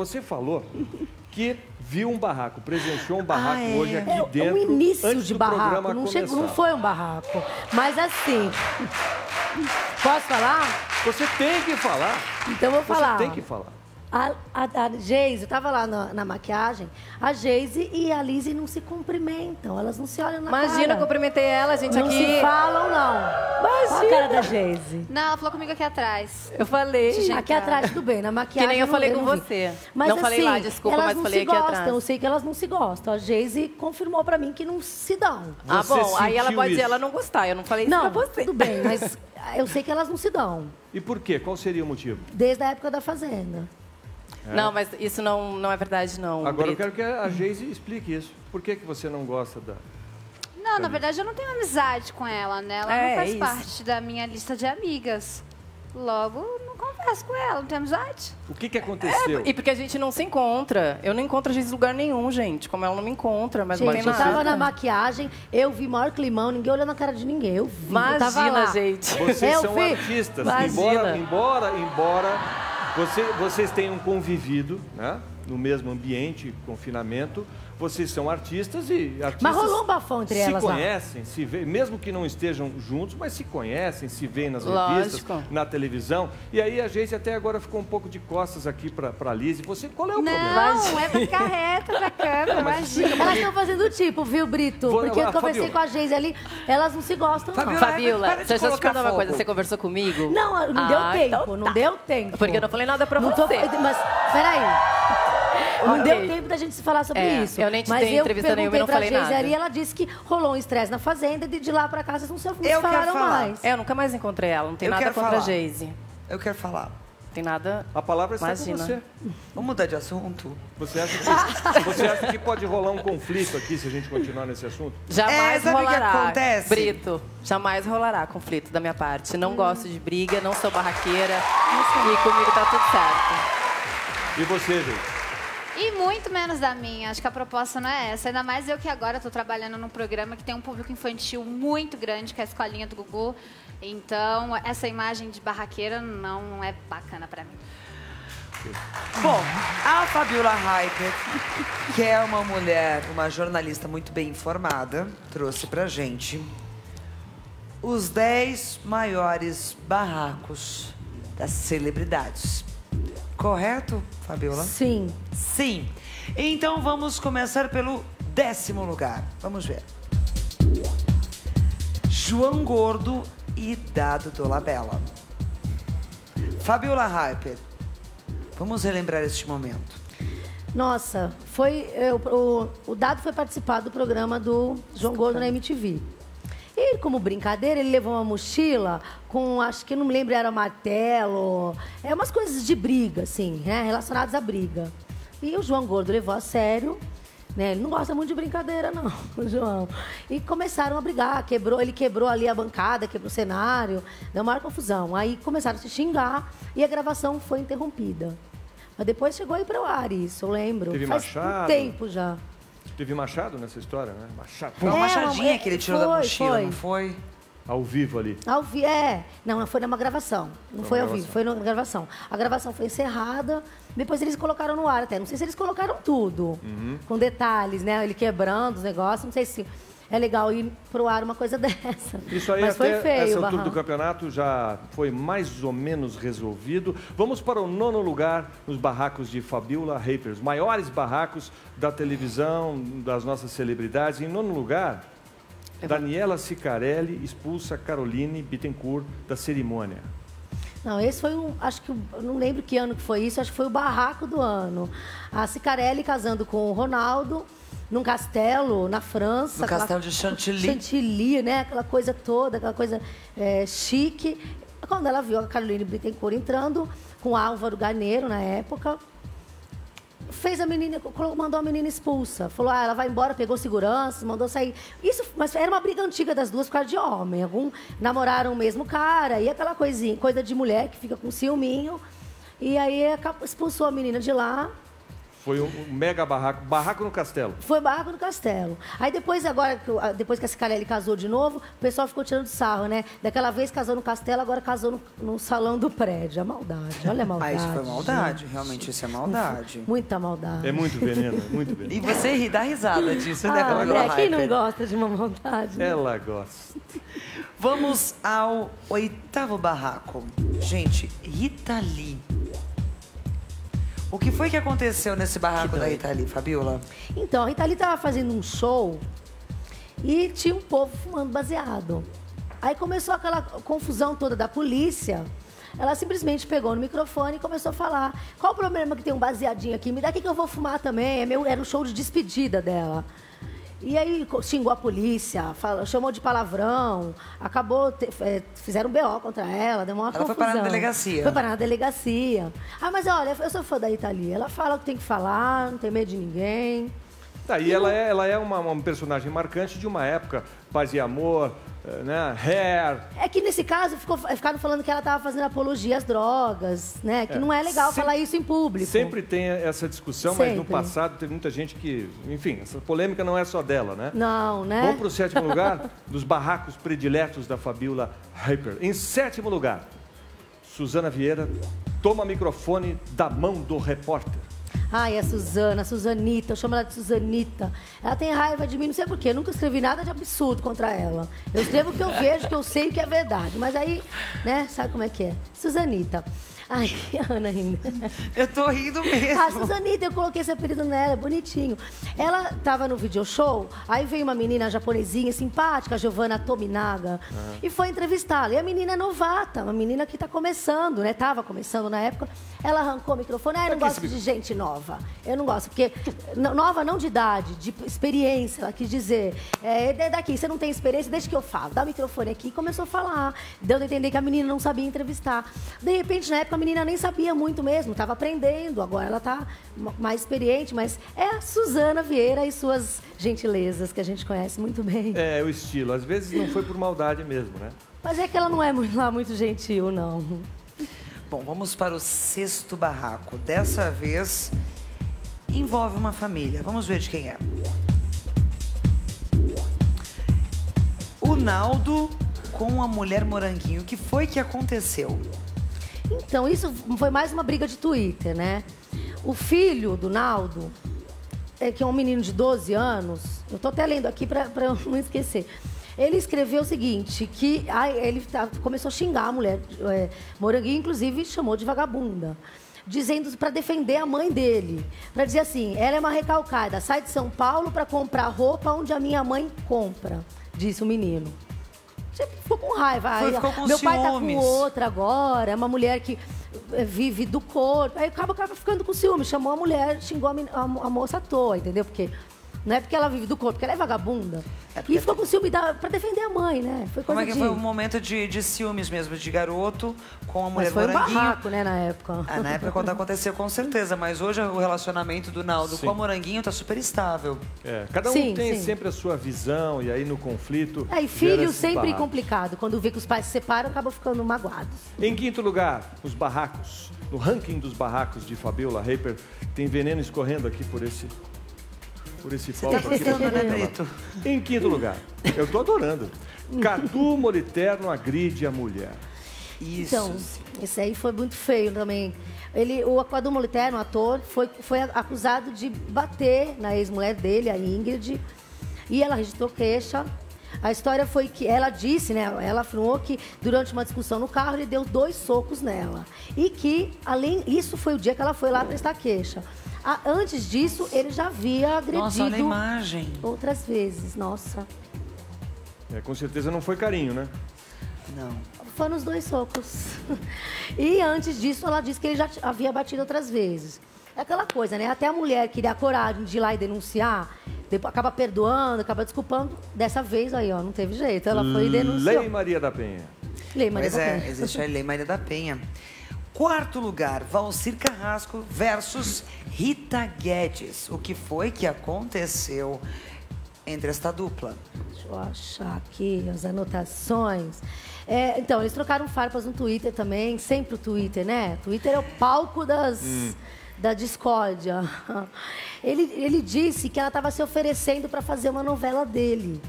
você falou que viu um barraco, presenciou um barraco Ah, é. hoje aqui É, dentro. o início de barraco, não, começar. chegou, não foi um barraco. Mas assim, posso falar? Você tem que falar. Então eu vou Você falar. tem que falar. A, a, a Geise, eu tava lá na, na maquiagem, a Geise e a Lizzie não se cumprimentam, elas não se olham na Imagina, cara. eu cumprimentei ela, gente, não aqui. se falam, não. Olha a cara da Geise. Não, ela falou comigo aqui atrás. Eu falei. Gente, Aqui atrás, tudo bem, na maquiagem. Que nem eu não- falei não com vi. você. Mas, Não falei assim, lá, desculpa, elas mas não falei se aqui gostam. atrás. Eu sei que elas não se gostam. A Geise confirmou pra mim que não se dão. Ah, Você bom, aí ela pode isso? ela não gostar. Eu não falei isso Não, pra você. tudo bem, mas eu sei que elas não se dão. E por quê? Qual seria o motivo? Desde a época da Fazenda. Não, mas isso não, não é verdade, não. Agora eu Brito. quero que a Geise explique isso. Por que, que você não gosta da. Não, na verdade eu não tenho amizade com ela, né? Ela É, não faz isso. parte da minha lista de amigas. Logo, não converso com ela, não tem amizade. O que, que aconteceu? E porque a gente não se encontra. Eu não encontro a gente em lugar nenhum, gente. Como ela não me encontra, mas não Gente, tem eu nada. tava na maquiagem, eu vi maior climão, ninguém olhou na cara de ninguém. Eu vi, eu tava Imagina, lá. gente. Vocês Eu são vi. artistas. Imagina. Embora, embora, embora você- vocês tenham convivido né, no mesmo ambiente, confinamento, vocês são artistas e artistas Mas rolou um bafão entre se elas lá. conhecem, se vê, mesmo que não estejam juntos, mas se conhecem, se veem nas Lógico. revistas, na televisão. E aí a gente até agora ficou um pouco de costas aqui para a Liz. Você, qual é o problema? Não, é pra ficar reta pra câmera, imagina. Elas estão fazendo tipo, viu, Brito? Vou- Porque eu conversei Fabiola. com a Geise ali, elas não se gostam, não. Fabiola, Fabiola, Para de deixa eu te contar uma coisa. Você conversou comigo? Não, não Ah, deu tempo, então não tá. deu tempo. Porque eu não falei nada pra Não tô- você. Mas, peraí. Não Ok. deu tempo da gente se falar sobre É, isso. eu nem te Mas dei eu entrevista nenhuma e não falei nada. ela disse que rolou um estresse na fazenda e de lá pra cá vocês não se quero falaram falar. mais. É, eu nunca mais encontrei ela. Não tem Eu nada contra a falar. Geise. Eu quero falar. Não tem nada. A palavra está Imagina. com você. Vamos mudar de assunto? Você acha, que, você acha que pode rolar um conflito aqui se a gente continuar nesse assunto? Jamais É, o que rolará. acontece? Brito, jamais rolará conflito da minha parte. Não gosto de briga, não sou barraqueira. E comigo tá tudo certo. E você, gente? E muito menos da minha. Acho que a proposta não é essa. Ainda mais eu que agora estou trabalhando num programa que tem um público infantil muito grande, que é a escolinha do Gugu. Então, essa imagem de barraqueira não é bacana pra mim. Bom, a Fabiola Hyper, que é uma mulher, uma jornalista muito bem informada, trouxe pra gente os 10 maiores barracos das celebridades. Correto, Fabiola? Sim. Sim. Então vamos começar pelo décimo lugar. Vamos ver. João Gordo e Dado Dolabella. Fabiola Hyper. Vamos relembrar este momento. Nossa, foi. eu- o, o Dado foi participar do programa do João Gordo na MTV. Como brincadeira, ele levou uma mochila com, acho que não me lembro, era martelo. É umas coisas de briga, assim, né? Relacionadas à briga. E o João Gordo levou a sério. Né? Ele não gosta muito de brincadeira, não, o João. E começaram a brigar, quebrou, ele quebrou ali a bancada, quebrou o cenário, deu maior confusão. Aí começaram a se xingar e a gravação foi interrompida. Mas depois chegou aí para o ar isso, eu lembro. Teve Faz Machado? um tempo já. Teve Machado nessa história, né? Machado. Foi uma É, machadinha é, que ele tirou da foi, mochila, foi. não foi? Ao vivo ali. Ao vi é. Não, foi numa gravação. Não Foi foi ao vivo, gravação. foi na gravação. A gravação foi encerrada, depois eles colocaram no ar até. Não sei se eles colocaram tudo, Uhum. com detalhes, né? Ele quebrando os negócios. Não sei se é legal ir pro ar uma coisa dessa. Isso aí Mas foi até feio, essa altura do campeonato já foi mais ou menos resolvido. Vamos para o nono lugar nos barracos de Fabiola Rapers, os maiores barracos da televisão, das nossas celebridades. Em nono lugar, Daniela Sicarelli expulsa Caroline Bittencourt da cerimônia. Não, esse foi um. Acho que. Não lembro que ano que foi isso, acho que foi o barraco do ano. A Cicarelli casando com o Ronaldo, num castelo na França. No castelo de Chantilly. Chantilly, né? Aquela coisa toda, aquela coisa é, chique. Quando ela viu a Caroline Bittencourt entrando, com Álvaro Garneiro na época, fez a menina, mandou a menina expulsa. Falou, ah, ela vai embora, pegou segurança, mandou sair. Isso, mas era uma briga antiga das duas por causa de homem. Algum namoraram o mesmo cara, e aquela coisinha, coisa de mulher que fica com ciúminho. E aí expulsou a menina de lá. Foi um, mega barraco, barraco no castelo. Foi barraco no castelo. Aí depois, agora, depois que a Cicarelli casou de novo, o pessoal ficou tirando sarro, né? Daquela vez casou no castelo, agora casou no, no salão do prédio. A maldade, olha a Ah, maldade. isso foi maldade. Realmente, isso é maldade. Muita maldade. É muito veneno, é muito veneno. E você ri, dá risada disso, né, Ah, André, quem não gosta de uma maldade? né? Ela gosta. Vamos ao oitavo barraco. Gente, Rita Lee. O que foi que aconteceu nesse barraco da Rita Lee, Fabiola? Então, a Rita Lee estava fazendo um show e tinha um povo fumando baseado. Aí começou aquela confusão toda da polícia. Ela simplesmente pegou no microfone e começou a falar: qual o problema que tem um baseadinho aqui? Me dá aqui que eu vou fumar também. É meu, era um show de despedida dela. E aí xingou a polícia, falou- chamou de palavrão, acabou, te- é, fizeram um BO contra ela, deu uma Ela foi confusão. parar na delegacia. Foi parar na delegacia. Ah, mas olha, eu sou fã da Italia. Ela fala o que tem que falar, não tem medo de ninguém. Tá, e ela é, ela é uma, uma personagem marcante de uma época, paz e amor, eh, né? Hair. É que nesse caso ficou, ficaram falando que ela estava fazendo apologia às drogas, né? Que É. não é legal Sempre- falar isso em público. Sempre tem essa discussão, mas no Sempre. passado teve muita gente que. Enfim, essa polêmica não é só dela, né? Não, né? Vamos para o sétimo lugar dos barracos prediletos da Fabiola Hyper. Em sétimo lugar, Suzana Vieira toma microfone da mão do repórter. Ai, a Suzana, a Suzanita, eu chamo ela de Suzanita. Ela tem raiva de mim, não sei porquê. Nunca escrevi nada de absurdo contra ela. Eu escrevo o que eu vejo, que eu sei que é verdade. Mas aí, né, sabe como é que é? Suzanita. Ai, a Ana ainda. Eu tô rindo mesmo. A Suzanita, eu coloquei esse apelido nela, é bonitinho. Ela tava no video show, aí veio uma menina japonesinha, simpática, Giovanna Tominaga, e foi entrevistá-la. E a menina é novata, uma menina que tá começando, né? Tava começando na época. Ela arrancou o microfone. Ah, eu não gosto de gente nova. Eu não gosto, porque nova não de idade, de experiência, ela quis dizer. É, é daqui, você não tem experiência, deixa que eu falo. Dá o microfone aqui e começou a falar, dando a entender que a menina não sabia entrevistar. De repente, na época, menina nem sabia muito mesmo, estava aprendendo. Agora ela está mais experiente, mas é a Suzana Vieira e suas gentilezas, que a gente conhece muito bem. É, o estilo. Às vezes não foi por maldade mesmo, né? Mas é que ela não é muito, lá muito gentil, não. Bom, vamos para o sexto barraco. Dessa vez envolve uma família. Vamos ver de quem é. O Naldo com a mulher moranguinho. O que foi que aconteceu? Então, isso foi mais uma briga de Twitter, né? O filho do Naldo, é, que é um menino de 12 anos, eu tô até lendo aqui para eu não esquecer. Ele escreveu o seguinte, que ele tá- começou a xingar a mulher, é, Moranguinho, inclusive chamou de vagabunda. Dizendo para defender a mãe dele. Para dizer assim, ela é uma recalcada, sai de São Paulo para comprar roupa onde a minha mãe compra, disse o menino. Sempre ficou com raiva. Foi, ficou com meu pai tá com ciúmes. outra agora, é uma mulher que eh, vive do corpo. Aí acaba, acaba ficando com ciúme. Chamou a mulher, xingou a, a a moça à toa, entendeu? Porque não é porque ela vive do corpo, porque ela é vagabunda. É E ficou com ciúme da, pra defender a mãe, né? Foi Como coisa é que de... foi um momento de, de ciúmes mesmo, de garoto com a mulher Mas foi um barraco, né, na época. Ah, na época quando aconteceu, com certeza. Mas hoje o relacionamento do Naldo Sim. com a Moranguinho tá super estável. É, cada um Sim, tem sim. sempre a sua visão, e aí no conflito. É, e filho sempre barracos. complicado. Quando vê que os pais se separam, acabam ficando magoados. Em quinto lugar, os barracos. No ranking dos barracos de Fabiola Hyper, tem veneno escorrendo aqui por esse. Por esse palco Tá aqui. Brito? Em quinto lugar, eu tô adorando. Cadu Moliterno agride a mulher. Isso. Então, esse aí foi muito feio também. Ele, o Aquador Moliterno, o ator, foi, foi acusado de bater na ex-mulher dele, a Ingrid, e ela registrou queixa. A história foi que ela disse, né? Ela afirmou que durante uma discussão no carro ele deu dois socos nela. E que, além. Isso foi o dia que ela foi lá prestar queixa. A- antes disso, ele já havia agredido Nossa, olha a imagem. outras vezes. Nossa. É, com certeza não foi carinho, né? Não. Foram os dois socos. E antes disso, ela disse que ele já havia batido outras vezes. É aquela coisa, né? Até a mulher que dá coragem de ir lá e denunciar, depois acaba perdoando, acaba desculpando. Dessa vez aí, ó, não teve jeito. Ela foi e denunciou. Lei Maria da Penha. Lei Maria Pois da é, Penha. existe a Lei Maria da Penha. Quarto lugar, Valcir Carrasco versus Rita Guedes. O que foi que aconteceu entre esta dupla? Deixa eu achar aqui as anotações. É, então, eles trocaram farpas no Twitter também, sempre o Twitter, né? Twitter é o palco das, da discórdia. Ele, ele disse que ela estava se oferecendo para fazer uma novela dele.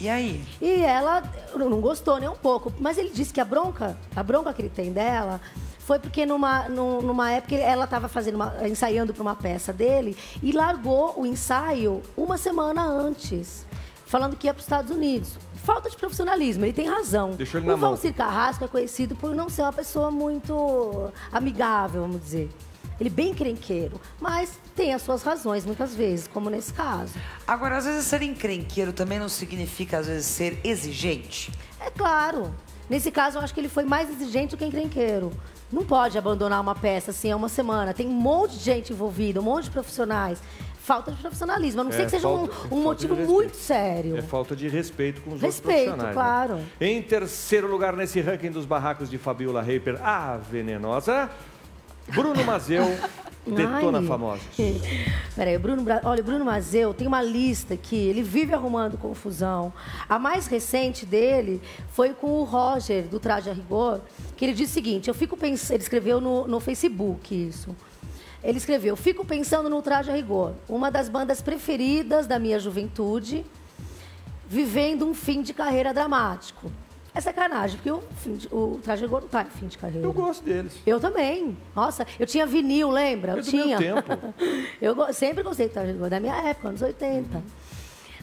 E aí? E ela não gostou nem um pouco. Mas ele disse que a bronca, a bronca que ele tem dela, foi porque numa, numa época ela estava fazendo uma, ensaiando para uma peça dele e largou o ensaio uma semana antes, falando que ia para os Estados Unidos. Falta de profissionalismo, ele tem razão. Deixou ele na o Valcir Carrasco é conhecido por não ser uma pessoa muito amigável, vamos dizer. Ele é bem crenqueiro, mas tem as suas razões muitas vezes, como nesse caso. Agora, às vezes ser encrenqueiro também não significa, às vezes, ser exigente? É claro. Nesse caso, eu acho que ele foi mais exigente do que encrenqueiro. Não pode abandonar uma peça assim há uma semana. Tem um monte de gente envolvida, um monte de profissionais. Falta de profissionalismo. A não É, ser que seja falta- um, um motivo muito sério. É falta de respeito com os Respeito, outros profissionais. claro. né? Em terceiro lugar nesse ranking dos barracos de Fabiola Reiper, a venenosa, Bruno Mazeu, Detona Ai. Famosos. Peraí, o Bruno, Bra- olha, o Bruno Mazeu tem uma lista aqui, ele vive arrumando confusão. A mais recente dele foi com o Roger, do Traje a Rigor, que ele disse o seguinte, eu fico pensando, ele escreveu no, no Facebook isso. Ele escreveu, fico pensando no Traje a Rigor, uma das bandas preferidas da minha juventude, vivendo um fim de carreira dramático. É sacanagem, porque o, de- o Traje Rigor não tá em fim de carreira. Eu gosto deles. Eu também. Nossa, eu tinha vinil, lembra? Eu tinha. tempo. eu sempre gostei do Traje Rigor, da minha época, anos 80.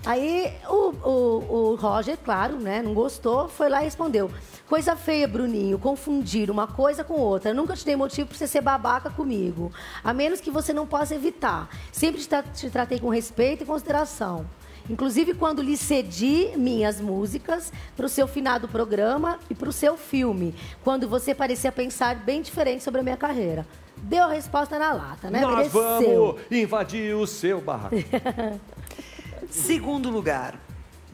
Aí o, o, o Roger, claro, né, não gostou, foi lá e respondeu. Coisa feia, Bruninho, confundir uma coisa com outra. Eu nunca te dei motivo para você ser babaca comigo. A menos que você não possa evitar. Sempre te, te tratei com respeito e consideração. Inclusive quando lhe cedi minhas músicas para o seu finado programa e para o seu filme, quando você parecia pensar bem diferente sobre a minha carreira. Deu a resposta na lata, né? Nós Mereceu. vamos invadir o seu barraco. Segundo lugar,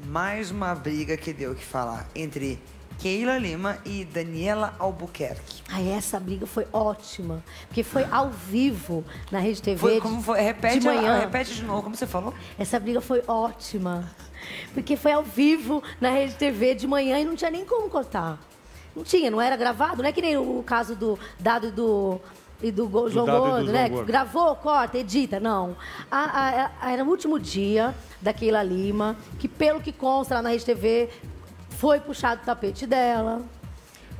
mais uma briga que deu o que falar entre Keila Lima e Daniela Albuquerque. Ai, essa briga foi ótima, porque foi ao vivo na Rede TV Foi, como foi? Repete, de manhã. repete de novo, como você falou? Essa briga foi ótima, porque foi ao vivo na Rede TV de manhã e não tinha nem como cortar. Não tinha, não era gravado, não é que nem o caso do Dado e do, e do, Go- João do Gordo, né? Gordo. Gravou, corta, edita, não. A- a- a- era o último dia da Keila Lima, que pelo que consta lá na Rede TV, foi puxado o tapete dela.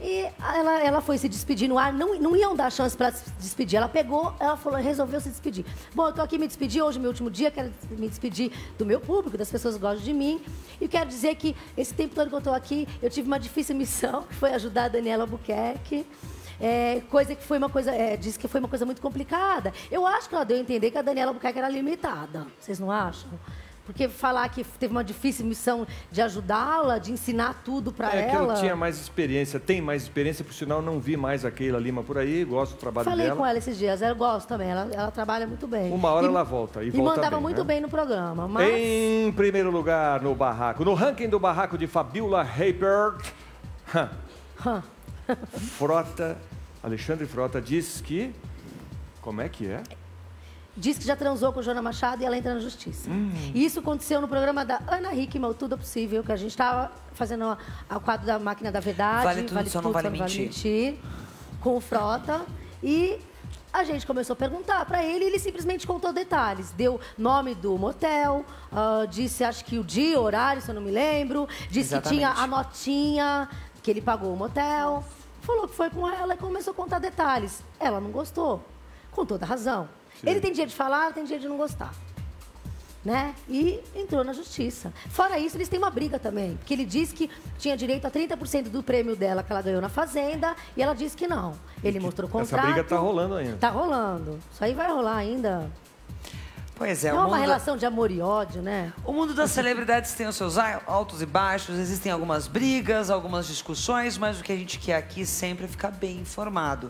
E ela, ela foi se despedir no ar, não, não iam dar chance para se despedir. Ela pegou, ela falou, resolveu se despedir. Bom, eu tô aqui me despedir, hoje meu último dia, quero me despedir do meu público, das pessoas que gostam de mim. E quero dizer que esse tempo todo que eu estou aqui, eu tive uma difícil missão, que foi ajudar a Daniela Albuquerque. É, coisa que foi uma coisa, é, disse que foi uma coisa muito complicada. Eu acho que ela deu a entender que a Daniela Albuquerque era limitada. Vocês não acham? Porque falar que teve uma difícil missão de ajudá-la, de ensinar tudo para É que ela. ela tinha mais experiência, tem mais experiência, por sinal não vi mais a Keila Lima por aí, gosto do trabalho Falei dela. com ela esses dias, eu gosto também, ela, ela trabalha muito bem. Uma hora E- ela volta, e E volta mandava bem, muito né? bem no programa, mas... Em primeiro lugar no barraco, no ranking do barraco de Fabiola Heipert. Frota, Alexandre Frota diz que. Como é que é? Diz que já transou com Joana Machado e ela entra na justiça. Hum. E isso aconteceu no programa da Ana Hickman, o Tudo é Possível, que a gente estava fazendo o quadro da Máquina da Verdade. Vale tudo, só não vale mentir. mentir, Com o Frota. E a gente começou a perguntar para ele e ele simplesmente contou detalhes. Deu nome do motel, ah, disse, acho que o dia, o horário, se eu não me lembro. Disse que tinha Exatamente. a notinha que ele pagou o motel. Falou que foi com ela e começou a contar detalhes. Ela não gostou. Com toda razão. Ele tem dia de falar, tem dia de não gostar. Né? E entrou na justiça. Fora isso, eles têm uma briga também. Porque ele disse que tinha direito a 30% do prêmio dela que ela ganhou na Fazenda. E ela disse que não. Ele mostrou o essa contrato. briga tá rolando ainda. Tá rolando. Isso aí vai rolar ainda. Pois é, É o uma mundo, relação de amor e ódio, né? o mundo das celebridades tem os seus altos e baixos, existem algumas brigas, algumas discussões, mas o que a gente quer aqui sempre é ficar bem informado.